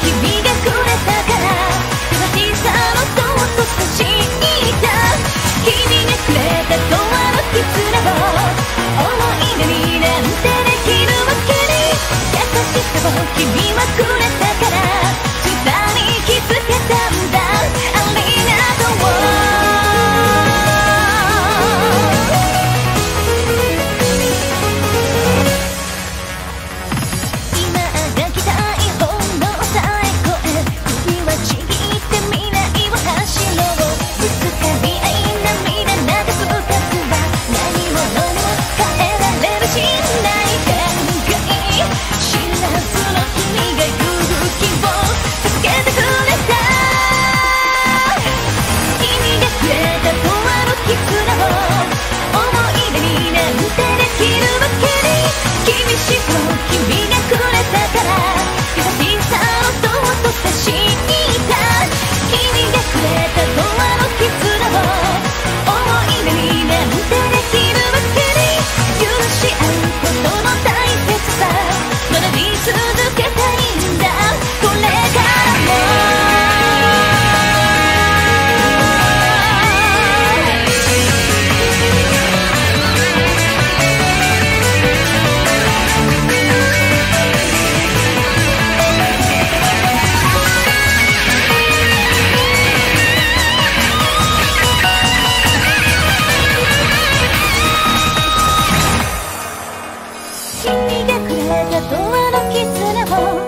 keep me 断る